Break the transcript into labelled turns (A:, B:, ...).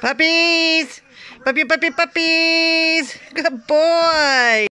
A: Puppies! Puppy, puppy, puppies! Good boy!